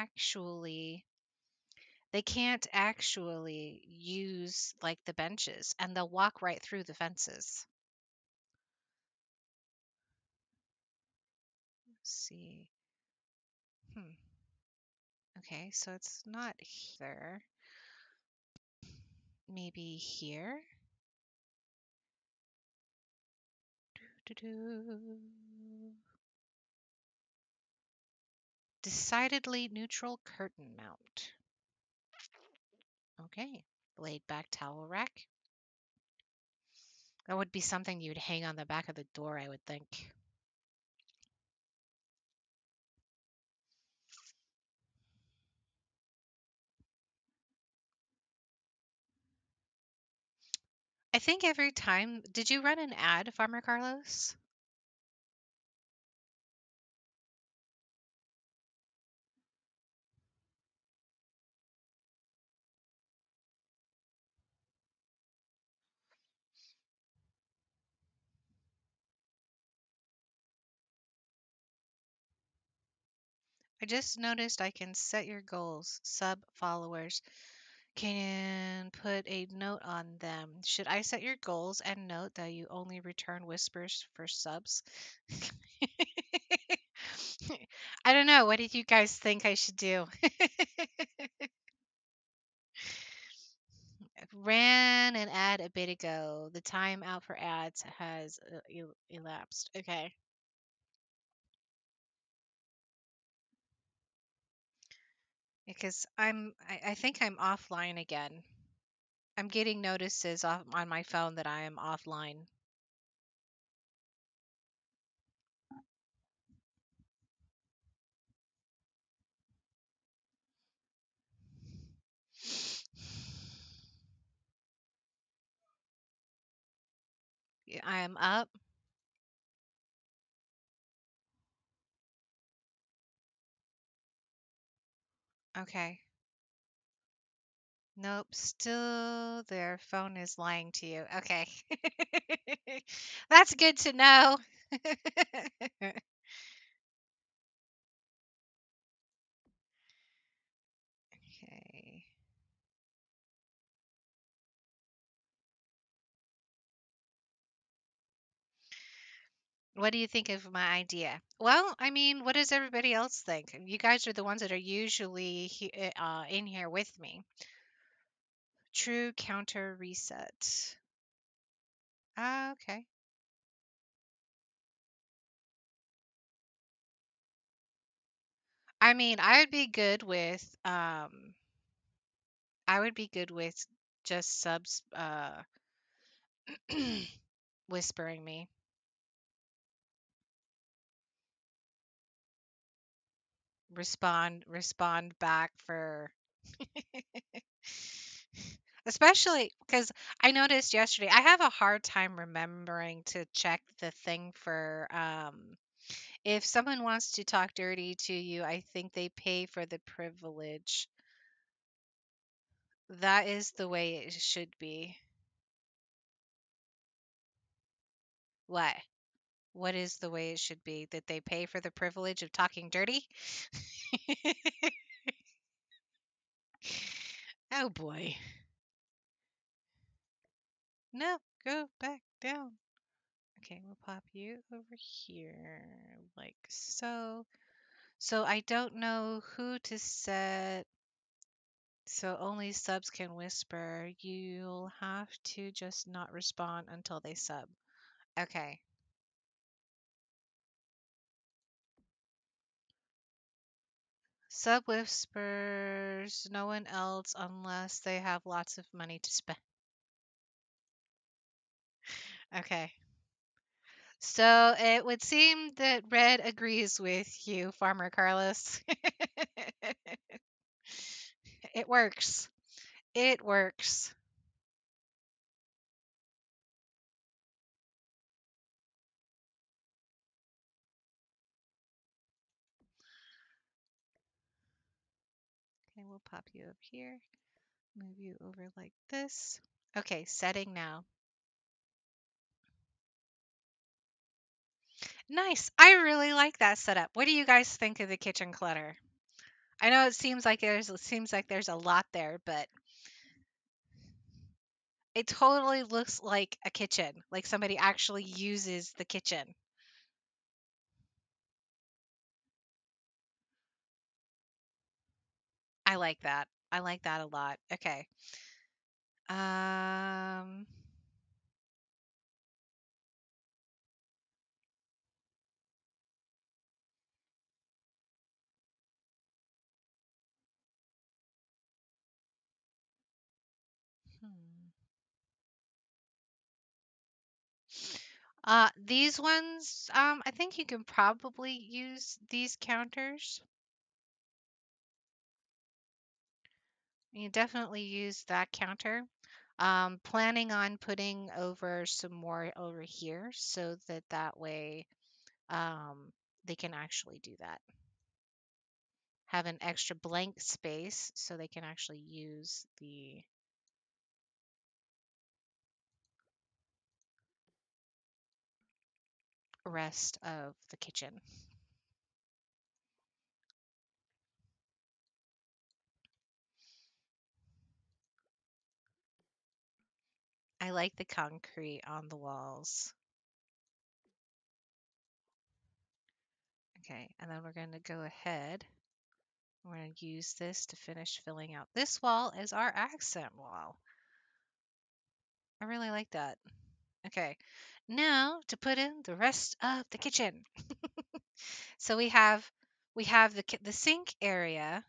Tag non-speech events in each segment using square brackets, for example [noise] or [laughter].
actually they can't actually use like the benches and they'll walk right through the fences. Let's see. Hmm. Okay, so it's not here. Maybe here? Doo-doo-doo. Decidedly neutral curtain mount. Okay, laid back towel rack. That would be something you'd hang on the back of the door, I would think. I think every time, did you run an ad, Farmer Carlos? I just noticed I can set your goals, sub followers. Can put a note on them. Should I set your goals and note that you only return whispers for subs? [laughs] I don't know. What did you guys think I should do? [laughs] Ran an ad a bit ago. The time out for ads has uh, el- elapsed. Okay. Because I'm, I, I think I'm offline again. I'm getting notices off on my phone that I am offline. I am up. Okay. Nope, still their phone is lying to you. Okay. [laughs] That's good to know. [laughs] What do you think of my idea? Well, I mean, what does everybody else think? You guys are the ones that are usually uh, uh, in here with me. True counter reset. Ah, okay. I mean, I would be good with um I would be good with just subs uh [clears throat] whispering me. Respond respond back for [laughs] especially because I noticed yesterday I have a hard time remembering to check the thing for um if someone wants to talk dirty to you, I think they pay for the privilege. That is the way it should be. What? What is the way it should be? That they pay for the privilege of talking dirty? [laughs] oh boy. No, go back down. Okay, we'll pop you over here like so. So I don't know who to set. So only subs can whisper. You'll have to just not respond until they sub. Okay. Sub whispers, no one else unless they have lots of money to spend. Okay. So it would seem that Red agrees with you, Farmer Carlos. [laughs] it works. It works. Pop you up here. Move you over like this. Okay, setting now. Nice. I really like that setup. What do you guys think of the kitchen clutter? I know it seems like there's it seems like there's a lot there, but it totally looks like a kitchen, like somebody actually uses the kitchen. I like that. I like that a lot. Okay. Um hmm. Uh, these ones, um, I think you can probably use these counters. You definitely use that counter. Um, planning on putting over some more over here so that that way um, they can actually do that. Have an extra blank space so they can actually use the rest of the kitchen. I like the concrete on the walls. Okay, and then we're going to go ahead. We're going to use this to finish filling out this wall as our accent wall. I really like that. Okay, now to put in the rest of the kitchen. [laughs] so we have we have the the sink area,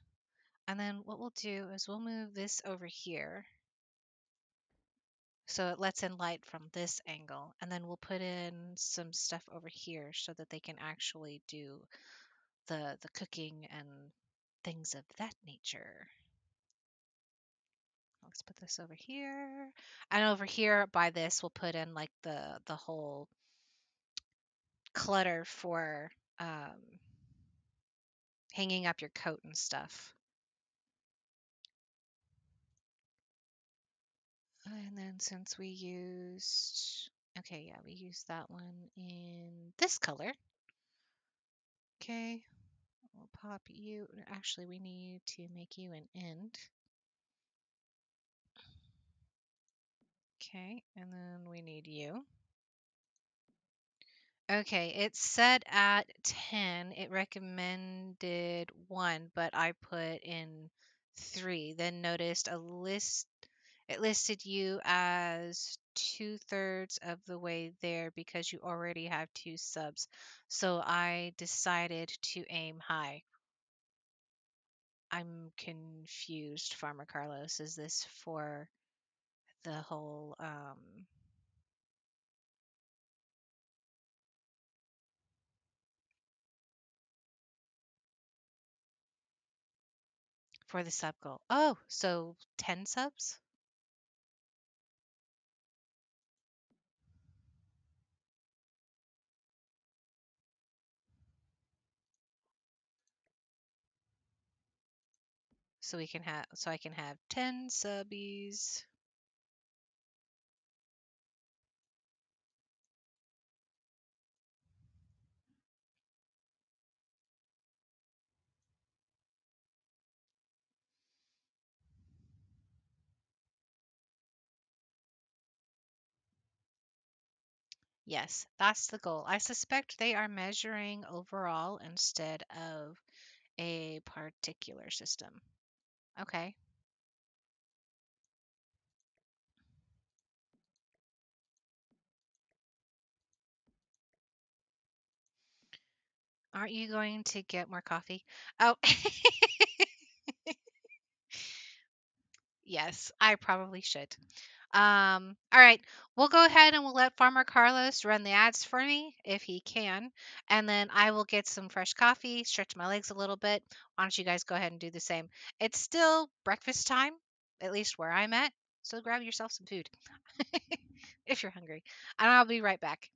and then what we'll do is we'll move this over here. So it lets in light from this angle, and then we'll put in some stuff over here so that they can actually do the the cooking and things of that nature. Let's put this over here. And over here by this, we'll put in like the the whole clutter for um, hanging up your coat and stuff. And then since we used, okay, yeah, we used that one in this color. Okay, we'll pop you. Actually, we need to make you an end. Okay, and then we need you. Okay, it's set at 10. It recommended one, but I put in three. Then noticed a list, it listed you as two thirds of the way there because you already have two subs. So I decided to aim high. I'm confused, Farmer Carlos. Is this for the whole um for the sub goal? Oh, so 10 subs? So we can have so I can have 10 subbies. Yes, that's the goal. I suspect they are measuring overall instead of a particular system. Okay. Aren't you going to get more coffee? Oh. [laughs] yes, I probably should. Um, all right, we'll go ahead and we'll let Farmer Carlos run the ads for me if he can, and then I will get some fresh coffee, stretch my legs a little bit. Why don't you guys go ahead and do the same? It's still breakfast time, at least where I'm at, so grab yourself some food [laughs] if you're hungry, and I'll be right back.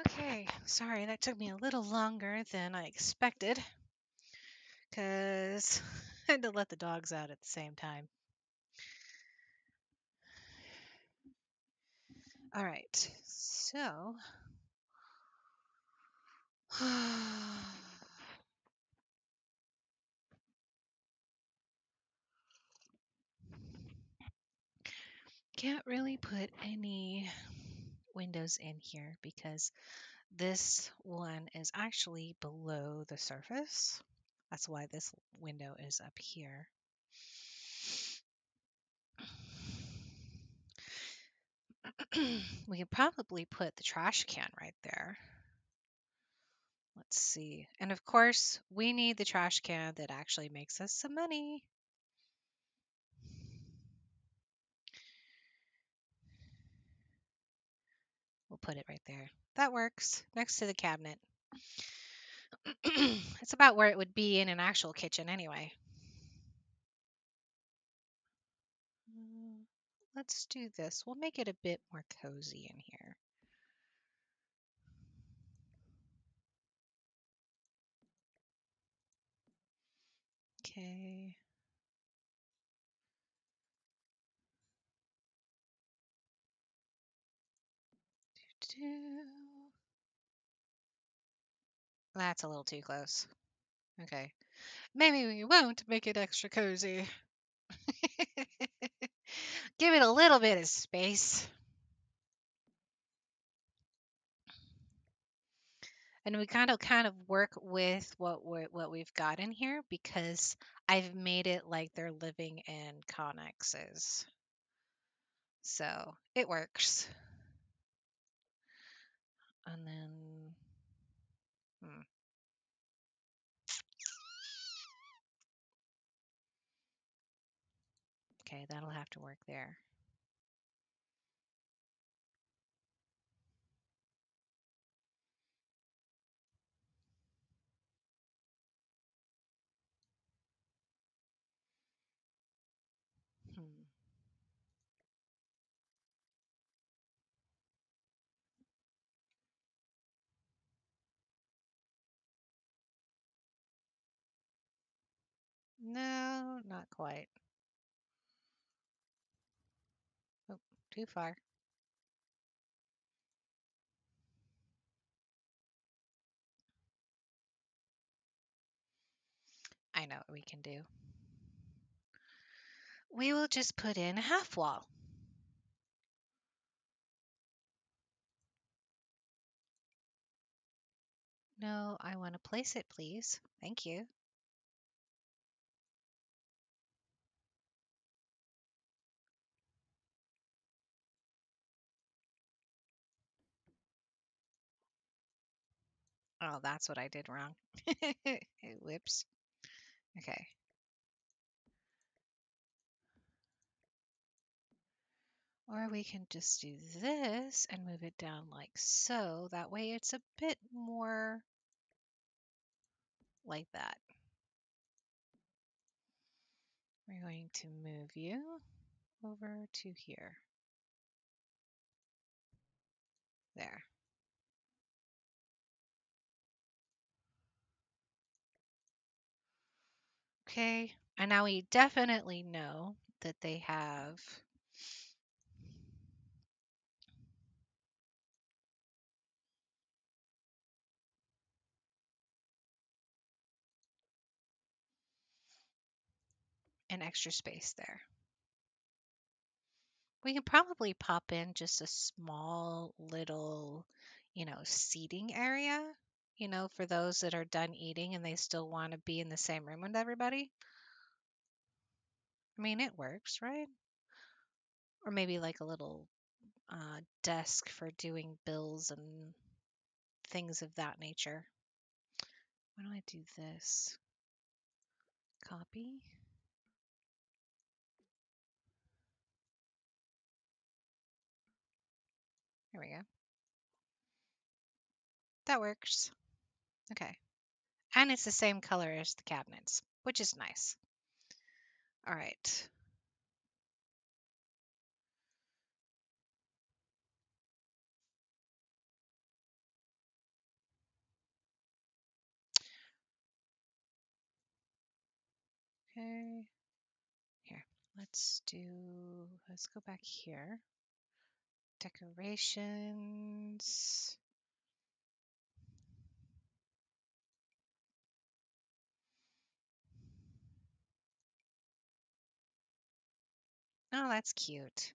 Okay, sorry, that took me a little longer than I expected because [laughs] I had to let the dogs out at the same time. All right, so [sighs] can't really put any windows in here because this one is actually below the surface. That's why this window is up here. [clears throat] we could probably put the trash can right there. Let's see. And of course, we need the trash can that actually makes us some money. Put it right there. That works. Next to the cabinet. [clears throat] it's about where it would be in an actual kitchen anyway. Mm, Let's do this. We'll make it a bit more cozy in here. Okay. That's a little too close. Okay. Maybe we won't make it extra cozy. [laughs] Give it a little bit of space. And we kind of kind of work with what we what we've got in here because I've made it like they're living in connexes. So it works. And then hmm. Okay, that'll have to work there. Hmm. No, not quite. Oh, too far. I know what we can do. We will just put in a half wall. No, I want to place it, please. Thank you. Oh, that's what I did wrong. [laughs] Whoops. Okay. Or we can just do this and move it down like so. That way it's a bit more like that. We're going to move you over to here. There. Okay. And now we definitely know that they have an extra space there. We can probably pop in just a small little, you know, seating area, you know, for those that are done eating and they still want to be in the same room with everybody. I mean, it works, right? Or maybe like a little uh, desk for doing bills and things of that nature. Why don't I do this? Copy. There we go. That works. Okay. And it's the same color as the cabinets, which is nice. All right. Okay. Here, let's do, let's go back here. Decorations. Oh, that's cute.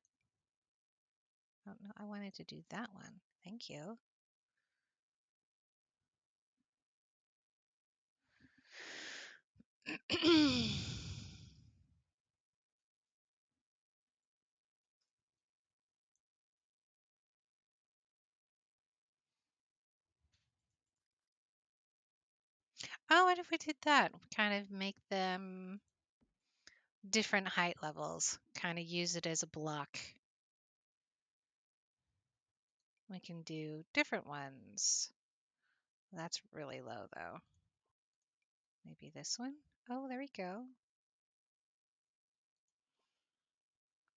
Oh, no, I wanted to do that one. Thank you. Oh, what if we did that? Kind of make them different height levels. Kind of use it as a block. We can do different ones. That's really low though. Maybe this one? Oh, there we go.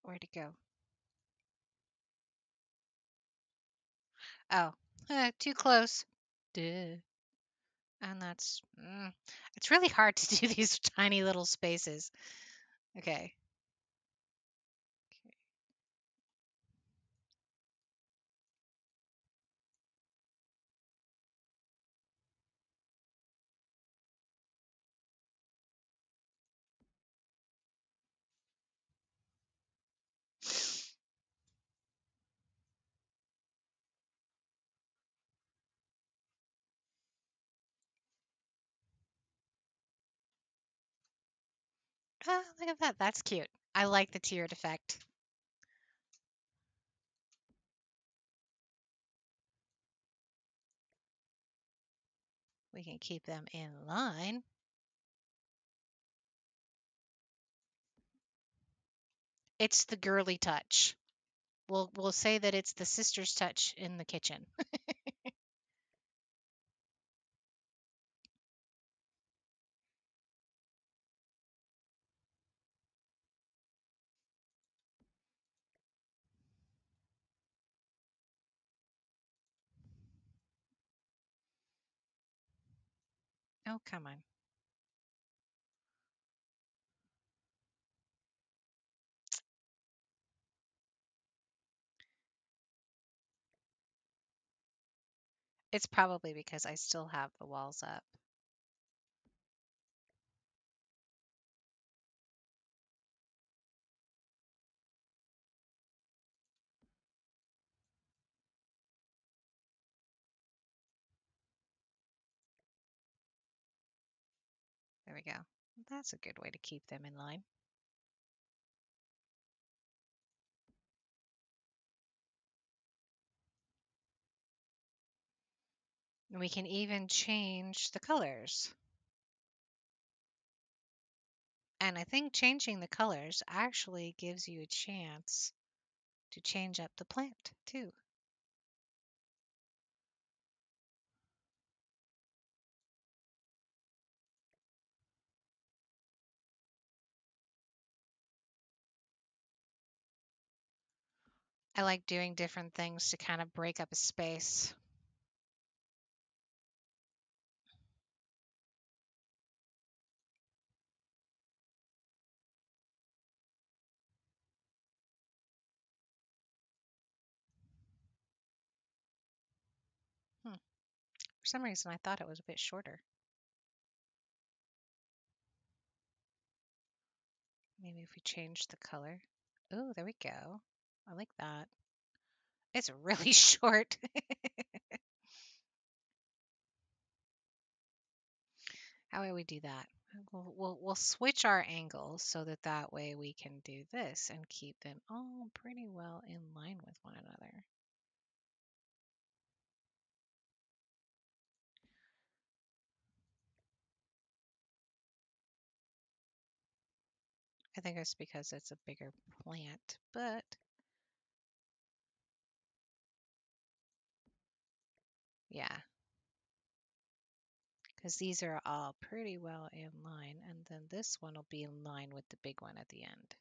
Where'd it go? Oh, eh, too close. Duh. And that's, mm, it's really hard to [laughs] do these tiny little spaces. Okay. Ah, look at that. That's cute. I like the tiered effect. We can keep them in line. It's the girly touch. We'll we'll say that it's the sister's touch in the kitchen. [laughs] oh, come on. It's probably because I still have the walls up. There we go. That's a good way to keep them in line. And we can even change the colors. And I think changing the colors actually gives you a chance to change up the plant too. I like doing different things to kind of break up a space. Hmm. For some reason, I thought it was a bit shorter. Maybe if we change the color. Oh, there we go. I like that. It's really [laughs] short. How will we do that? We'll, we'll, we'll switch our angles so that that way we can do this and keep them all pretty well in line with one another. I think it's because it's a bigger plant, but Yeah, because these are all pretty well in line. And then this one will be in line with the big one at the end.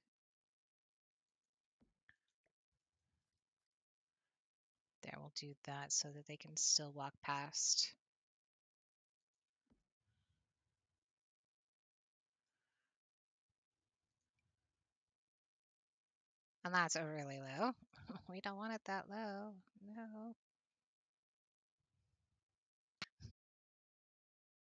There, we'll do that so that they can still walk past. And that's really low. [laughs] we don't want it that low. No.